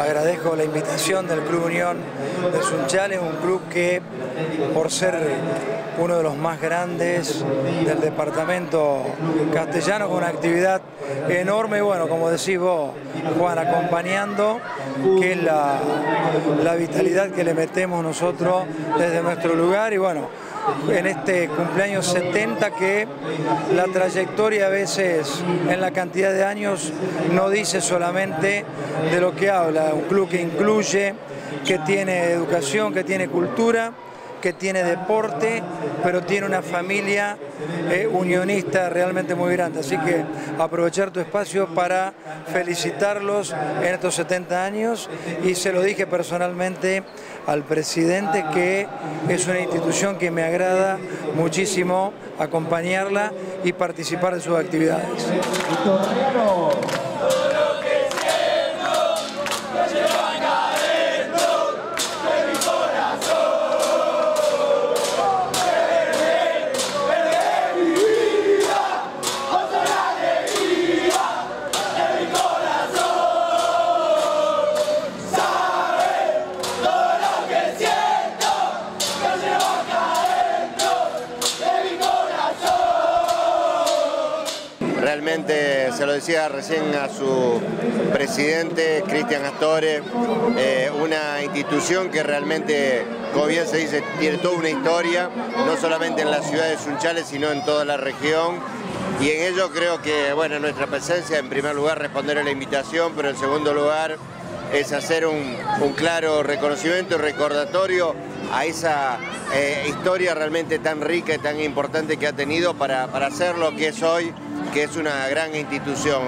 agradezco la invitación del Club Unión de Sunchales, un club que por ser uno de los más grandes del departamento castellano con una actividad enorme y bueno, como decís vos, Juan, acompañando, que es la, la vitalidad que le metemos nosotros desde nuestro lugar. Y bueno, en este cumpleaños 70 que la trayectoria a veces en la cantidad de años no dice solamente de lo que habla, un club que incluye, que tiene educación, que tiene cultura, que tiene deporte, pero tiene una familia eh, unionista realmente muy grande. Así que aprovechar tu espacio para felicitarlos en estos 70 años y se lo dije personalmente al presidente que es una institución que me agrada muchísimo acompañarla y participar de sus actividades. Realmente se lo decía recién a su presidente, Cristian Astore, eh, una institución que realmente, como bien se dice, tiene toda una historia, no solamente en la ciudad de Sunchales, sino en toda la región. Y en ello creo que, bueno, nuestra presencia, en primer lugar, responder a la invitación, pero en segundo lugar, es hacer un, claro reconocimiento y recordatorio a esa eh, historia realmente tan rica y tan importante que ha tenido para, para hacer lo que es hoy que es una gran institución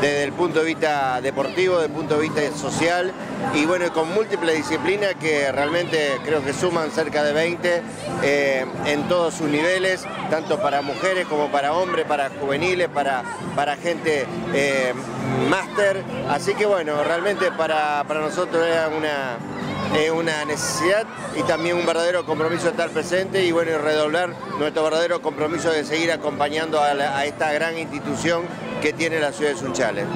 desde el punto de vista deportivo, desde el punto de vista social y bueno, con múltiples disciplinas que realmente creo que suman cerca de 20 eh, en todos sus niveles, tanto para mujeres como para hombres, para juveniles, para, para gente eh, máster. Así que bueno, realmente para, para nosotros era una, es una necesidad y también un verdadero compromiso de estar presente y bueno, redoblar nuestro verdadero compromiso de seguir acompañando a, a esta gran institución que tiene la ciudad de Sunchales.